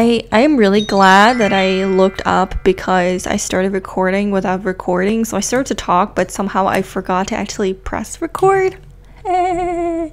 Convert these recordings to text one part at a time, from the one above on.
I I am really glad that I looked up because I started recording without recording. So I started to talk, but somehow I forgot to actually press record. hey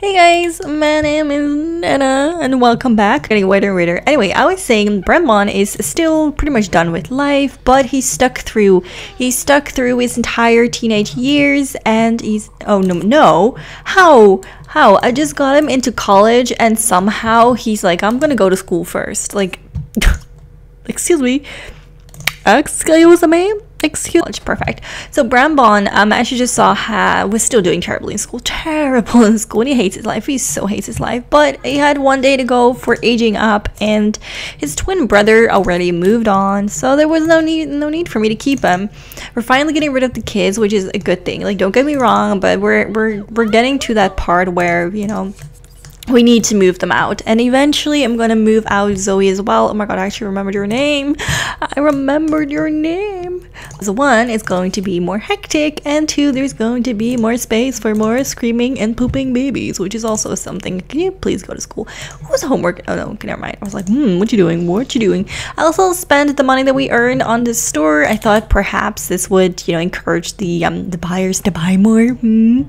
guys, my name is Nenna and welcome back. Getting waiter and waiter. Anyway, I was saying Brenbon is still pretty much done with life, but he stuck through. He stuck through his entire teenage years and he's oh no no. How? How? I just got him into college and somehow he's like, I'm gonna go to school first. Like excuse me. Excuse me. Excuse perfect. So Brambon, um, as you just saw, ha- was still doing terribly in school. Terrible in school. And he hates his life. He so hates his life. But he had one day to go for aging up, and his twin brother already moved on. So there was no need, no need for me to keep him. We're finally getting rid of the kids, which is a good thing. Like, don't get me wrong, but we're we're we're getting to that part where you know we need to move them out and eventually i'm gonna move out zoe as well oh my god i actually remembered your name i remembered your name so one it's going to be more hectic and two there's going to be more space for more screaming and pooping babies which is also something. Can you please go to school? Was homework? Oh no never mind. I was like hmm what you doing? What you doing? I also spent the money that we earned on this store. I thought perhaps this would you know encourage the um the buyers to buy more. Hmm.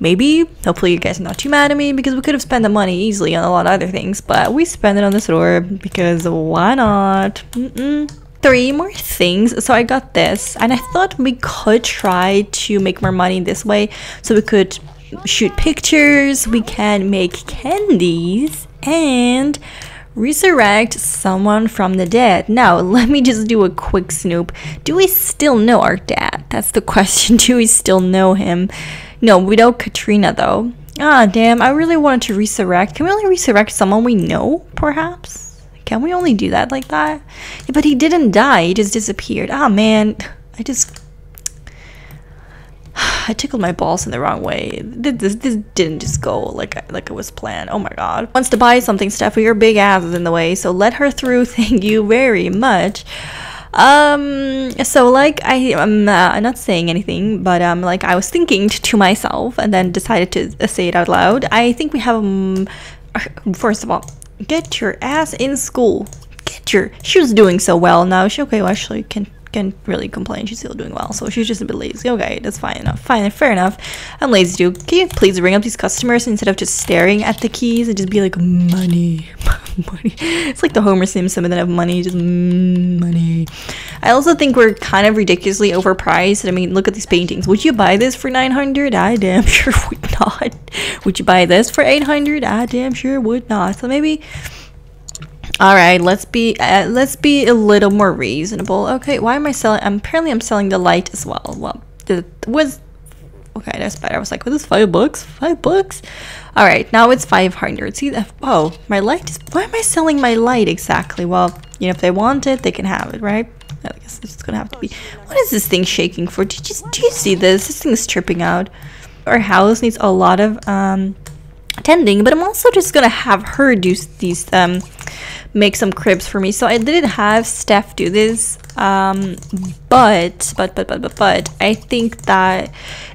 Maybe. Hopefully you guys are not too mad at me because we could have spent the money easily on a lot of other things but we spent it on the store because why not? Mm -mm. Three more things so i got this and i thought we could try to make more money this way so we could shoot pictures we can make candies and resurrect someone from the dead. Now, let me just do a quick snoop. Do we still know our dad? That's the question. Do we still know him? No, we know Katrina though. Ah, damn, I really wanted to resurrect. Can we only resurrect someone we know, perhaps? Can we only do that like that? Yeah, but he didn't die, he just disappeared. Ah, man, I just... I tickled my balls in the wrong way. This, this didn't just go like like it was planned. Oh my god. Wants to buy something, Steffi. Your big ass is in the way, so let her through. Thank you very much. Um, so like I am uh, not saying anything, but um, like I was thinking to myself and then decided to say it out loud. I think we have um, first of all, get your ass in school. Get your. She was doing so well now. She okay? Well, actually, can can really complain. She's still doing well, so she's just a bit lazy. Okay, that's fine enough. Fine, fair enough. I'm lazy too. Can you please ring up these customers instead of just staring at the keys and just be like, money, money. It's like the Homer Simpson, but then have money, just money. I also think we're kind of ridiculously overpriced. I mean, look at these paintings. Would you buy this for 900? I damn sure would. Would you buy this for 800? I damn sure would not. So maybe all right, let's be uh, let's be a little more reasonable. Okay, why am I selling? Apparently, I'm selling the light as well. Well, the was okay. That's better. I was like, was this five bucks? Five bucks? All right, now it's five hundred. See that? Oh, my light is. Why am I selling my light exactly? Well, you know, if they want it, they can have it, right? I guess it's just gonna have to be. What is this thing shaking for? Did you do you see this? This thing is tripping out. Our house needs a lot of um tending, but I'm also just gonna have her do these um make some cribs for me. So I didn't have Steph do this, um, but, but, but, but, but, but, I think that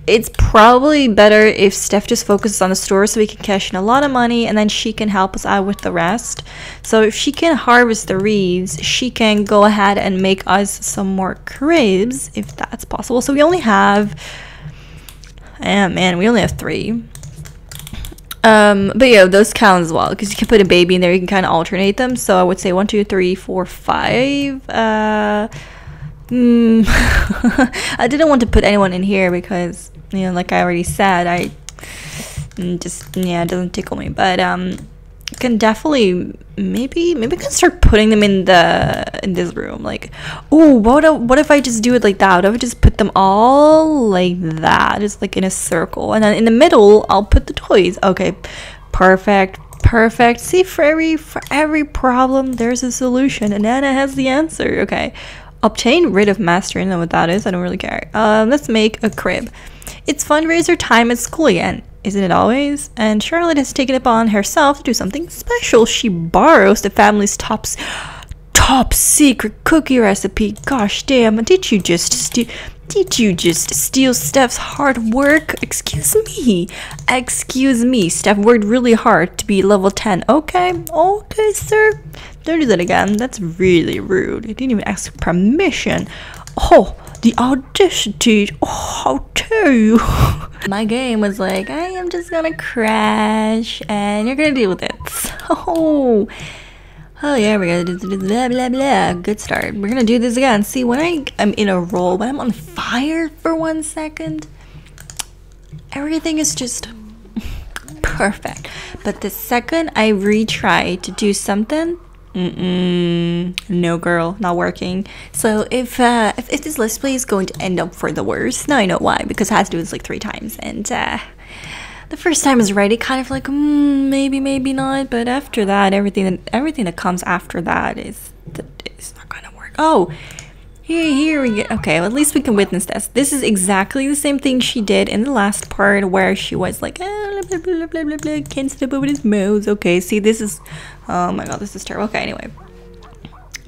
it's probably better if Steph just focuses on the store so we can cash in a lot of money and then she can help us out with the rest. So if she can harvest the reeds, she can go ahead and make us some more cribs if that's possible. So we only have, yeah, man, we only have three. Um, but yeah, those count as well because you can put a baby in there. You can kind of alternate them. So I would say one, two, three, four, five. Uh, mm, I didn't want to put anyone in here because you know, like I already said, I mm, just yeah, it doesn't tickle me. But um, can definitely maybe maybe I can start putting them in the in this room like oh what if, what if I just do it like that? What if I just put them all like that just like in a circle? And then in the middle I'll put the toys. Okay perfect perfect. See for every for every problem there's a solution and Anna has the answer. Okay obtain rid of master I know what that is I don't really care. Um let's make a crib it's fundraiser time at school again isn't it always? And Charlotte has taken it upon herself to do something special. She borrows the family's top, top secret cookie recipe. Gosh damn, did you just steal? Did you just steal Steph's hard work? Excuse me. Excuse me. Steph worked really hard to be level 10. Okay. Okay, sir. Don't do that again. That's really rude. You didn't even ask permission. Oh, the audacity. Oh, how dare you. My game was like, I am just gonna crash and you're gonna deal with it. So, oh. oh yeah, we're gonna do blah blah blah. Good start. We're gonna do this again. See, when I am in a roll, when I'm on fire for one second, everything is just perfect. But the second I retry to do something, mm-mm, no girl, not working. So if, uh, if if this let's play is going to end up for the worst, now I know why because I had to do this like three times and. uh the first time is right. It kind of like mm, maybe, maybe not. But after that, everything that everything that comes after that is is not gonna work. Oh, here, here we get. Okay, well, at least we can witness this. This is exactly the same thing she did in the last part where she was like, ah, blah, blah, blah, blah, blah, blah, can't step over his mouth. Okay, see, this is. Oh my god, this is terrible. Okay, anyway.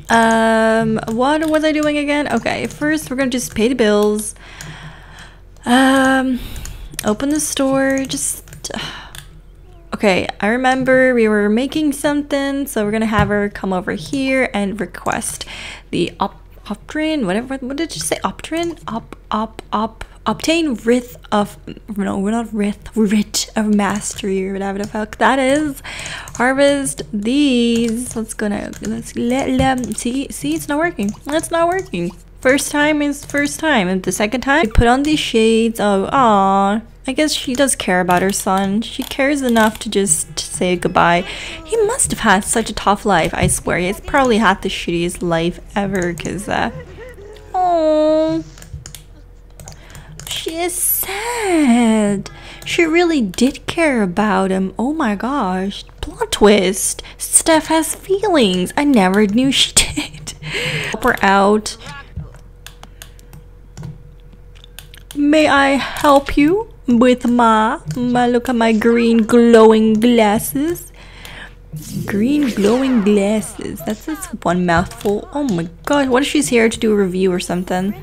Um, what was I doing again? Okay, first we're gonna just pay the bills. Um, open the store, just... Okay, I remember we were making something, so we're gonna have her come over here and request the op Optrin, whatever, what did you say? Optrin? Op, op, op, obtain writ of, no, we're not writ, writ of mastery or whatever the fuck that is. Harvest these. Let's go now. Let's let, let, see, see, it's not working. It's not working. First time is first time. And the second time, put on these shades. Oh, aw. I guess she does care about her son. She cares enough to just say goodbye. He must have had such a tough life, I swear. He's probably had the shittiest life ever, because, uh... Oh, She is sad. She really did care about him. Oh my gosh. Plot twist. Steph has feelings. I never knew she did. Help her out. May I help you with my, my look at my green glowing glasses? Green glowing glasses. That's just one mouthful. Oh my god, what if she's here to do a review or something?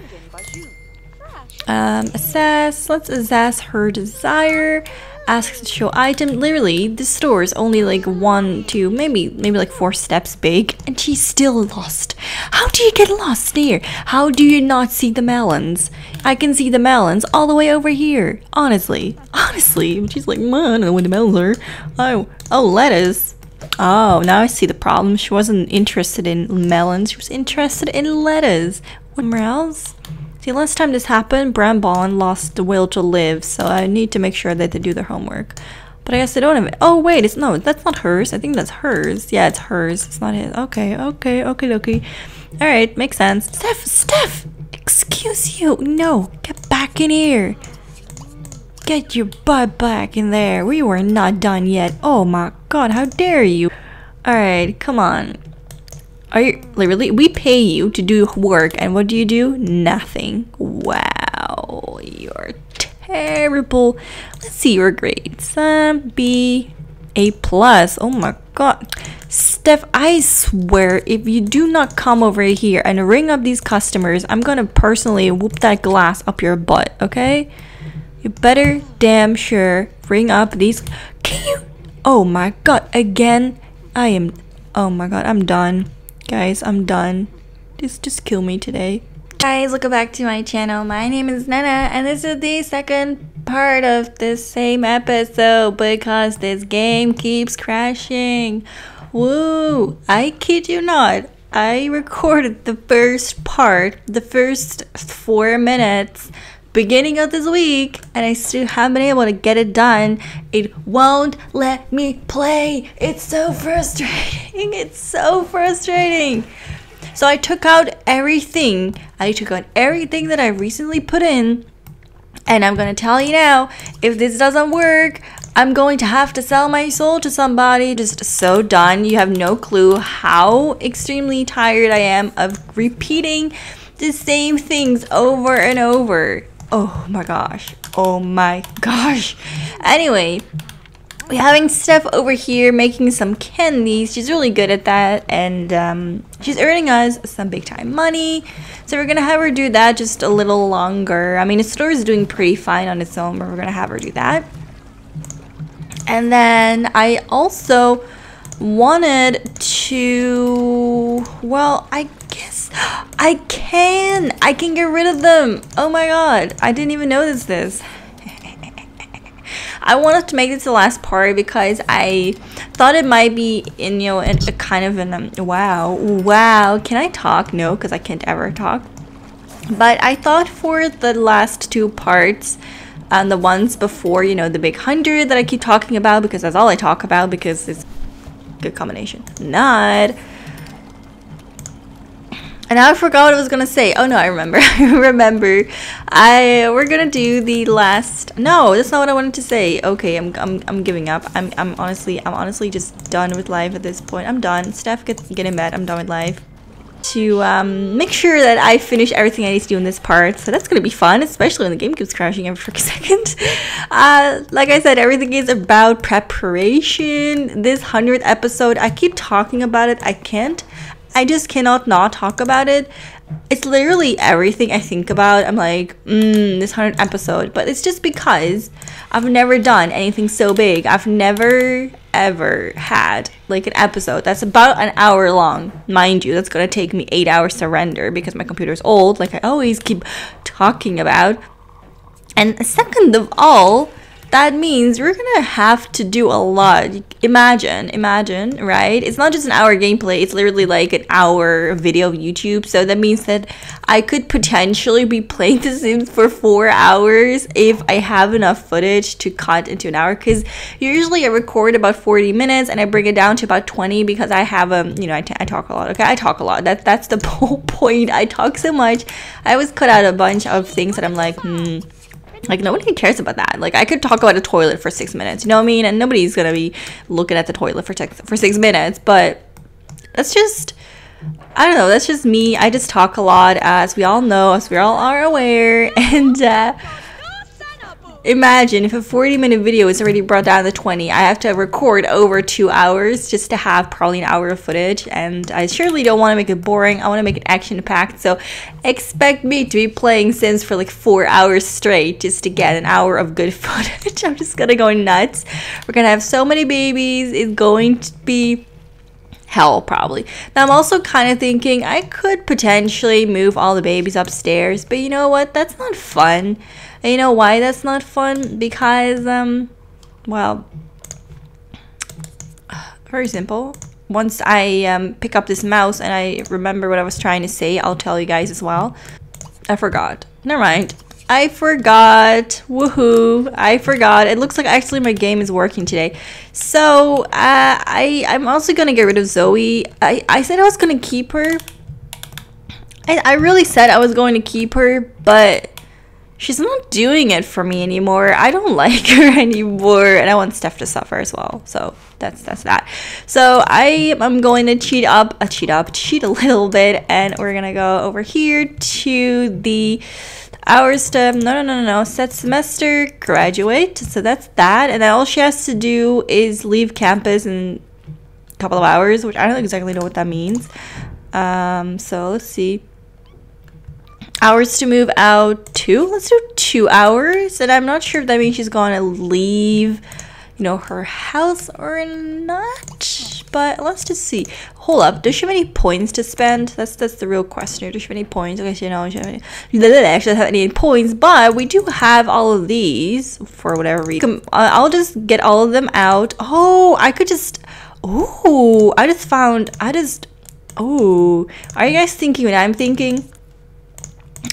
Um, assess. Let's assess her desire asks to show item. Literally, this store is only like one, two, maybe maybe like four steps big, and she's still lost. How do you get lost here? How do you not see the melons? I can see the melons all the way over here. Honestly, honestly, she's like, man, I don't know where the melons are. Oh, oh, lettuce. Oh, now I see the problem. She wasn't interested in melons. She was interested in lettuce. What else? See, last time this happened, Bramballen lost the will to live, so I need to make sure that they do their homework. But I guess they don't have it. Oh, wait, it's no, that's not hers. I think that's hers. Yeah, it's hers. It's not his. Okay, okay, okay, okay. Alright, makes sense. Steph, Steph! Excuse you. No, get back in here. Get your butt back in there. We were not done yet. Oh my god, how dare you. Alright, come on. Are you literally? We pay you to do work, and what do you do? Nothing. Wow, you're terrible. Let's see your grades. Um, B, A plus. Oh my god, Steph! I swear, if you do not come over here and ring up these customers, I'm gonna personally whoop that glass up your butt. Okay? You better damn sure ring up these. Can you? Oh my god! Again, I am. Oh my god, I'm done. Guys, I'm done. Just, just kill me today. Guys, welcome back to my channel. My name is Nenna, and this is the second part of this same episode because this game keeps crashing. Woo! I kid you not. I recorded the first part, the first four minutes beginning of this week and I still haven't been able to get it done. It won't let me play. It's so frustrating. It's so frustrating. So I took out everything. I took out everything that I recently put in. And I'm going to tell you now, if this doesn't work, I'm going to have to sell my soul to somebody. Just so done. You have no clue how extremely tired I am of repeating the same things over and over. Oh my gosh. Oh my gosh. Anyway, we're having Steph over here making some candies. She's really good at that, and um, she's earning us some big time money. So we're gonna have her do that just a little longer. I mean, the store is doing pretty fine on its own, but we're gonna have her do that. And then I also wanted to, well, I guess I can. I can get rid of them. Oh my god, I didn't even notice this. I wanted to make this the last part because I thought it might be in you know a, kind of an um, wow wow. Can I talk? No, because I can't ever talk. But I thought for the last two parts and the ones before, you know, the big hundred that I keep talking about because that's all I talk about because it's good combination. Not. And I forgot what I was gonna say. Oh no, I remember. I remember. I we're gonna do the last. No, that's not what I wanted to say. Okay, I'm I'm, I'm giving up. I'm I'm honestly I'm honestly just done with life at this point. I'm done. Steph, get get in bed. I'm done with life to um, make sure that I finish everything I need to do in this part. So that's to be fun, especially when the game keeps crashing every freaking second. Uh, like I said, everything is about preparation. This 100th episode, I keep talking about it. I can't. I just cannot not talk about it. It's literally everything I think about. I'm like, mm, this 100th episode. But it's just because I've never done anything so big. I've never ever had like an episode that's about an hour long. Mind you, that's gonna take me eight hours to render because my computer's old, like I always keep talking about. And second of all, that means we're gonna have to do a lot. Imagine, imagine, right? It's not just an hour gameplay, it's literally like an hour video of YouTube. So that means that I could potentially be playing The Sims for four hours if I have enough footage to cut into an hour. Because usually I record about 40 minutes and I bring it down to about 20 because I have a, um, you know, I, talk a lot. Okay, I talk a lot. That, that's the whole point. I talk so much. I always cut out a bunch of things that I'm like, hmm like nobody cares about that. Like I could talk about a toilet for six minutes, you know what I mean? And nobody's gonna be looking at the toilet for for six minutes. But that's just I don't know. That's just me. I just talk a lot, as we all know, as we all are aware, and. Uh, imagine if a 40 minute video is already brought down to 20 i have to record over two hours just to have probably an hour of footage and i surely don't want to make it boring i want to make it action packed so expect me to be playing sims for like four hours straight just to get an hour of good footage. I'm just gonna go nuts. We're gonna have so many babies it's going to be hell probably. Now I'm also kind of thinking I could potentially move all the babies upstairs, but you know what? That's not fun. And you know why that's not fun? Because, um, well, very simple. Once I um, pick up this mouse and I remember what I was trying to say, I'll tell you guys as well. I forgot. Never mind. I forgot. Woohoo. I forgot. It looks like actually my game is working today. So, uh, I, I'm also going to get rid of Zoe. I, I said I was going to keep her. I, I really said I was going to keep her, but she's not doing it for me anymore. I don't like her anymore, and I want Steph to suffer as well. So that's that's that. So I am going to cheat up, uh, cheat up, cheat a little bit, and we're gonna go over here to the hours to no no no no. Set semester graduate. So that's that, and then all she has to do is leave campus in a couple of hours, which I don't exactly know what that means. Um, so let's see. Hours to move out two? Let's do two hours. And i'm not sure if that means she's gonna leave you know her house or not but let's just see. Hold up does she have any points to spend? That's that's the real question does she have any points? Okay you know she have any, she doesn't have any points but we do have all of these for whatever reason. I'll just get all of them out. Oh i could just oh i just found i just oh are you guys thinking what i'm thinking?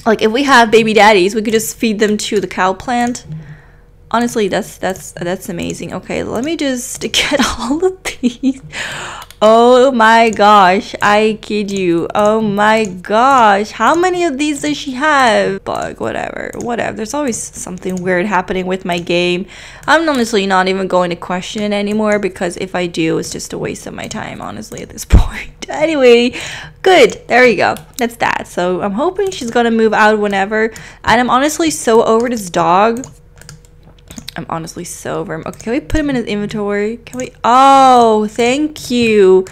Like if we have baby daddies, we could just feed them to the cow plant. Honestly, that's that's that's amazing. Okay, let me just get all of these. Oh my gosh, I kid you. Oh my gosh, how many of these does she have? Bug, whatever, whatever. There's always something weird happening with my game. I'm honestly not even going to question it anymore because if I do, it's just a waste of my time, honestly, at this point. anyway, good. There you go. That's that. So I'm hoping she's gonna move out whenever. And I'm honestly so over this dog I'm honestly so over him. Okay, can we put him in his inventory? Can we? Oh, thank you.